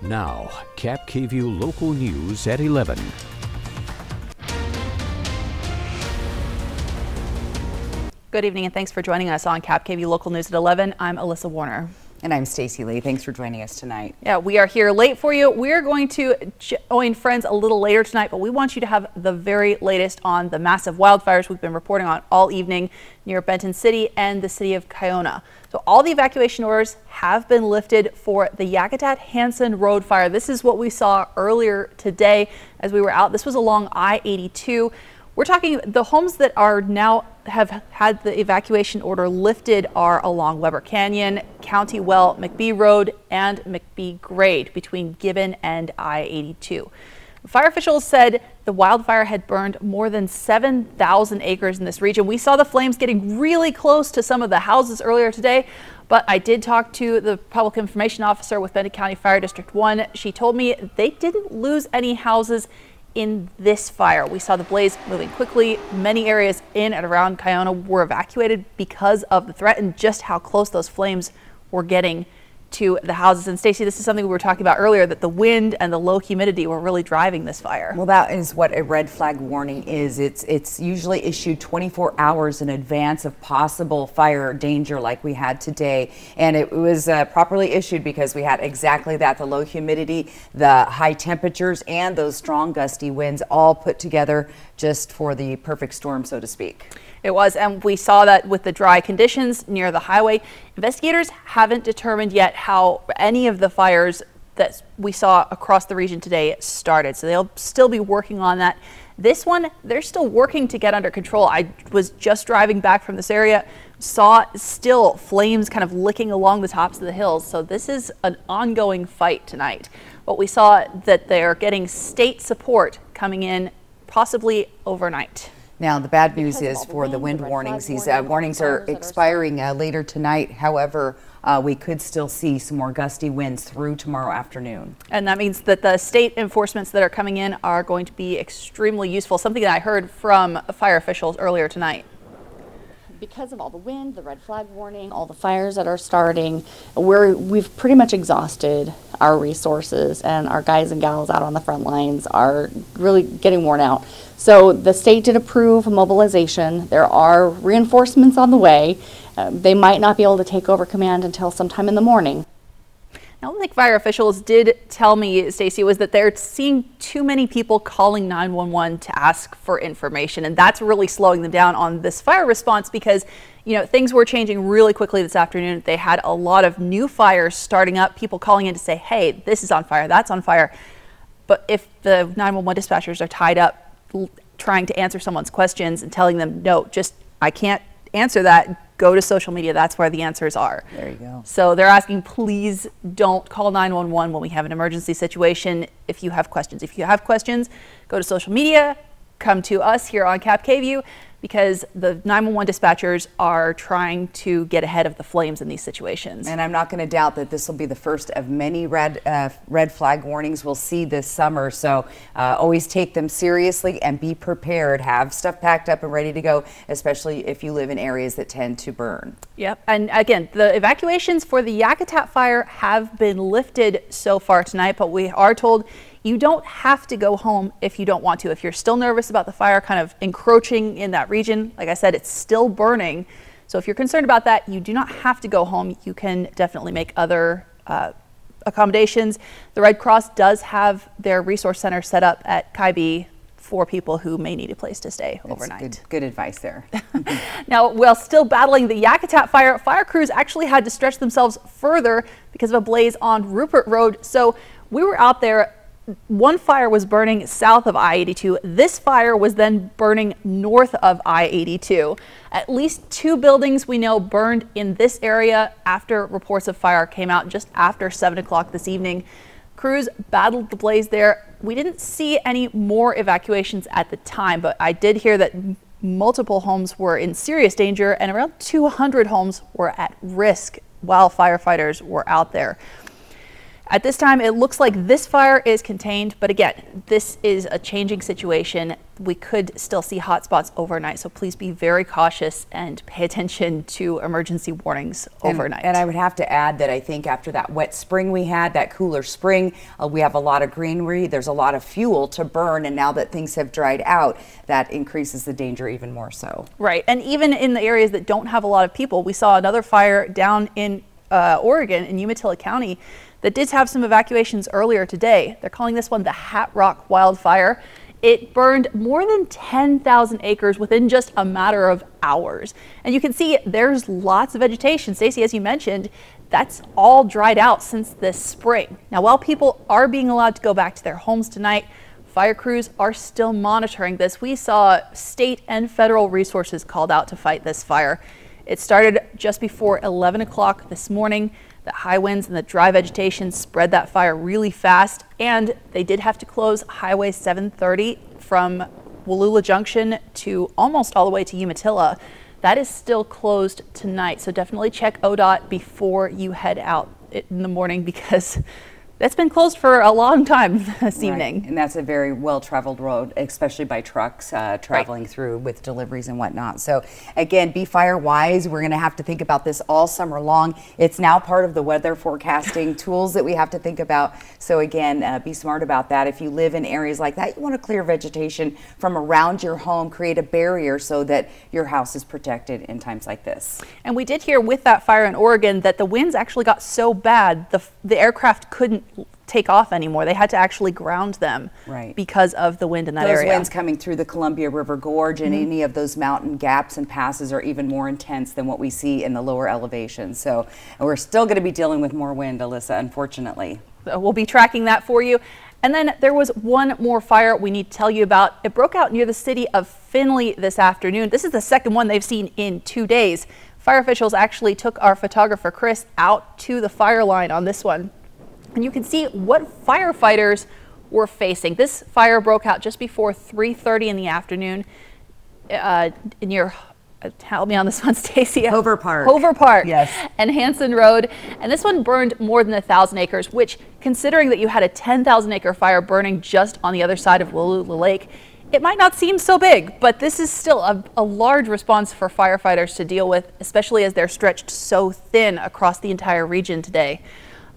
Now, KAPP KVEW local news at 11. Good evening and thanks for joining us on KAPP KVEW Local News at 11. I'm Alyssa Warner. And I'm Stacy Lee. Thanks for joining us tonight. Yeah, we are here late for you. We're going to join friends a little later tonight, but we want you to have the very latest on the massive wildfires we've been reporting on all evening near Benton City and the city of Kiona. So all the evacuation orders have been lifted for the Yakutat Hansen Road fire. This is what we saw earlier today as we were out. This was along I-82. We're talking the homes that are now have had the evacuation order lifted are along Webber Canyon, County Well, McBee Road, and McBee Grade between Gibbon and I-82. Fire officials said the wildfire had burned more than 7,000 acres in this region. We saw the flames getting really close to some of the houses earlier today, but I did talk to the public information officer with Benton County Fire District 1. She told me they didn't lose any houses in this fire. We saw the blaze moving quickly. Many areas in and around Kiona were evacuated because of the threat and just how close those flames were getting to the houses. And Stacy, this is something we were talking about earlier that the wind and the low humidity were really driving this fire. Well, that is what a red flag warning is. It's it's usually issued 24 hours in advance of possible fire danger like we had today. And it was uh, properly issued because we had exactly that, the low humidity, the high temperatures and those strong gusty winds all put together just for the perfect storm, so to speak. It was, and we saw that with the dry conditions near the highway. Investigators haven't determined yet how any of the fires that we saw across the region today started, so they'll still be working on that. This one, they're still working to get under control. I was just driving back from this area, saw still flames kind of licking along the tops of the hills. So this is an ongoing fight tonight. But we saw that they're getting state support coming in possibly overnight. Now, the bad news is for the wind warnings. These uh, warnings are expiring uh, later tonight. However, uh, we could still see some more gusty winds through tomorrow afternoon. And that means that the state enforcements that are coming in are going to be extremely useful, something that I heard from fire officials earlier tonight because of all the wind, the red flag warning, all the fires that are starting, we're, we've pretty much exhausted our resources and our guys and gals out on the front lines are really getting worn out. So the state did approve mobilization. There are reinforcements on the way. Uh, they might not be able to take over command until sometime in the morning. Now, one fire officials did tell me, Stacy, was that they're seeing too many people calling 911 to ask for information, and that's really slowing them down on this fire response because, you know, things were changing really quickly this afternoon. They had a lot of new fires starting up, people calling in to say, hey, this is on fire, that's on fire. But if the 911 dispatchers are tied up trying to answer someone's questions and telling them, no, just I can't answer that. Go to social media. That's where the answers are. There you go. So they're asking, please don't call 911 when we have an emergency situation if you have questions. If you have questions, go to social media, come to us here on KAPP KVEW because the 911 dispatchers are trying to get ahead of the flames in these situations. And I'm not going to doubt that this will be the first of many red uh, red flag warnings we'll see this summer. So uh, always take them seriously and be prepared. Have stuff packed up and ready to go, especially if you live in areas that tend to burn. Yep. And again, the evacuations for the Yakutat fire have been lifted so far tonight, but we are told you don't have to go home if you don't want to. If you're still nervous about the fire kind of encroaching in that region, like I said, it's still burning. So if you're concerned about that, you do not have to go home. You can definitely make other uh, accommodations. The Red Cross does have their resource center set up at Ki-Be for people who may need a place to stay That's overnight. Good, good advice there. now, while still battling the Yakutat fire, fire crews actually had to stretch themselves further because of a blaze on Rupert Road. So we were out there one fire was burning south of I-82. This fire was then burning north of I-82. At least two buildings we know burned in this area after reports of fire came out just after 7 o'clock this evening. Crews battled the blaze there. We didn't see any more evacuations at the time, but I did hear that multiple homes were in serious danger and around 200 homes were at risk while firefighters were out there. At this time, it looks like this fire is contained, but again, this is a changing situation. We could still see hot spots overnight, so please be very cautious and pay attention to emergency warnings overnight. And, and I would have to add that I think after that wet spring we had, that cooler spring, uh, we have a lot of greenery, there's a lot of fuel to burn, and now that things have dried out, that increases the danger even more so. Right, and even in the areas that don't have a lot of people, we saw another fire down in uh, Oregon in Umatilla County that did have some evacuations earlier today. They're calling this one the Hat Rock wildfire. It burned more than 10,000 acres within just a matter of hours. And you can see there's lots of vegetation. Stacy, as you mentioned, that's all dried out since this spring. Now, while people are being allowed to go back to their homes tonight, fire crews are still monitoring this. We saw state and federal resources called out to fight this fire. It started just before 11 o'clock this morning. The high winds and the dry vegetation spread that fire really fast, and they did have to close Highway 730 from Wallula Junction to almost all the way to Umatilla. That is still closed tonight, so definitely check ODOT before you head out in the morning because that's been closed for a long time this right. evening. And that's a very well traveled road, especially by trucks uh, traveling right. through with deliveries and whatnot. So, again, be fire wise. We're going to have to think about this all summer long. It's now part of the weather forecasting tools that we have to think about. So, again, uh, be smart about that. If you live in areas like that, you want to clear vegetation from around your home, create a barrier so that your house is protected in times like this. And we did hear with that fire in Oregon that the winds actually got so bad, the, the aircraft couldn't take off anymore. They had to actually ground them right. because of the wind in that those area. Those winds coming through the Columbia River Gorge and mm -hmm. any of those mountain gaps and passes are even more intense than what we see in the lower elevations. So we're still going to be dealing with more wind, Alyssa, unfortunately. So we'll be tracking that for you. And then there was one more fire we need to tell you about. It broke out near the city of Finley this afternoon. This is the second one they've seen in two days. Fire officials actually took our photographer Chris out to the fire line on this one and you can see what firefighters were facing. This fire broke out just before 3.30 in the afternoon uh, near uh, help me on this one, Stacy. Hover Park. Hover Park. Yes. And Hanson Road. And this one burned more than a thousand acres, which considering that you had a 10,000 acre fire burning just on the other side of Wallula Lake, it might not seem so big, but this is still a, a, large response for firefighters to deal with, especially as they're stretched so thin across the entire region today.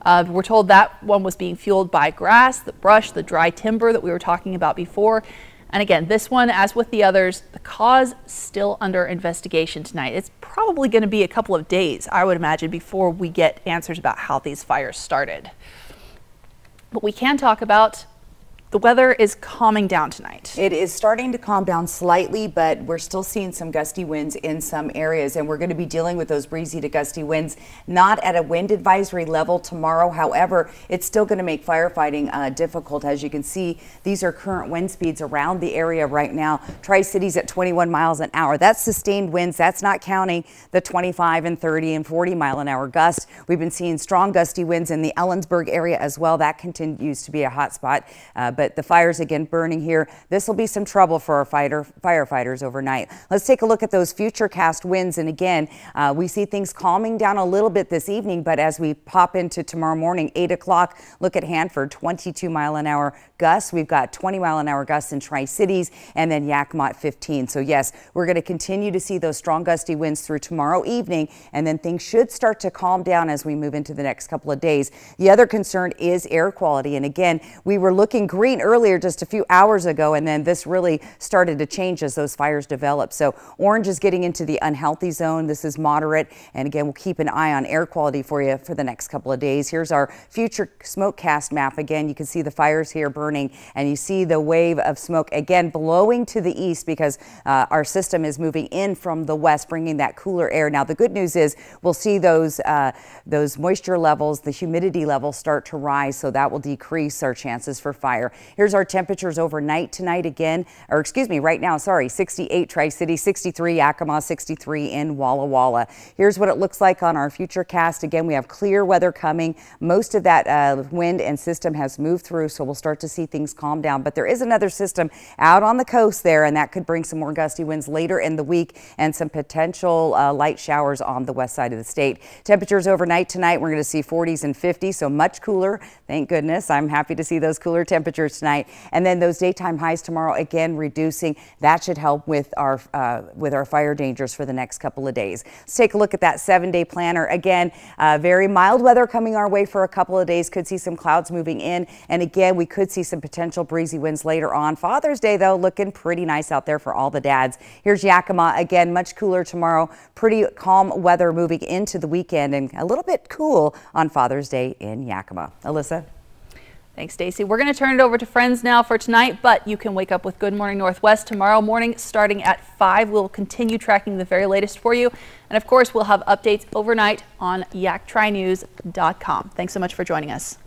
Uh, we're told that one was being fueled by grass, the brush, the dry timber that we were talking about before. And again, this one, as with the others, the cause still under investigation tonight. It's probably going to be a couple of days, I would imagine, before we get answers about how these fires started. But we can talk about the weather is calming down tonight. It is starting to calm down slightly, but we're still seeing some gusty winds in some areas, and we're going to be dealing with those breezy to gusty winds, not at a wind advisory level tomorrow. However, it's still going to make firefighting uh, difficult. As you can see, these are current wind speeds around the area right now. Tri Cities at 21 miles an hour. That's sustained winds. That's not counting the 25 and 30 and 40 mile an hour gusts. We've been seeing strong gusty winds in the Ellensburg area as well. That continues to be a hot spot. Uh, but the fires again burning here. This will be some trouble for our fighter, firefighters overnight. Let's take a look at those futurecast winds. And again, uh, we see things calming down a little bit this evening, but as we pop into tomorrow morning, 8 o'clock, look at Hanford, 22 mile an hour gusts. We've got 20 mile an hour gusts in Tri Cities and then Yakima 15. So yes, we're going to continue to see those strong gusty winds through tomorrow evening, and then things should start to calm down as we move into the next couple of days. The other concern is air quality. And again, we were looking green green earlier just a few hours ago, and then this really started to change as those fires developed. So orange is getting into the unhealthy zone. This is moderate. And again, we'll keep an eye on air quality for you for the next couple of days. Here's our future smoke cast map. Again, you can see the fires here burning, and you see the wave of smoke again blowing to the east because uh, our system is moving in from the west, bringing that cooler air. Now, the good news is we'll see those, uh, those moisture levels, the humidity levels start to rise, so that will decrease our chances for fire. Here's our temperatures overnight tonight again, or excuse me, right now, sorry, 68 Tri-City, 63 Yakima, 63 in Walla Walla. Here's what it looks like on our future cast. Again, we have clear weather coming. Most of that uh, wind and system has moved through, so we'll start to see things calm down. But there is another system out on the coast there, and that could bring some more gusty winds later in the week and some potential uh, light showers on the west side of the state. Temperatures overnight tonight, we're going to see 40s and 50s, so much cooler. Thank goodness. I'm happy to see those cooler temperatures tonight. And then those daytime highs tomorrow, again, reducing. That should help with our, uh, with our fire dangers for the next couple of days. Let's take a look at that seven day planner. Again, uh, very mild weather coming our way for a couple of days. Could see some clouds moving in. And again, we could see some potential breezy winds later on. Father's Day, though, looking pretty nice out there for all the dads. Here's Yakima. Again, much cooler tomorrow. Pretty calm weather moving into the weekend and a little bit cool on Father's Day in Yakima. Alyssa? Thanks, Stacy. We're going to turn it over to friends now for tonight, but you can wake up with Good Morning Northwest tomorrow morning starting at 5. We'll continue tracking the very latest for you. And of course, we'll have updates overnight on yaktrinews.com. Thanks so much for joining us.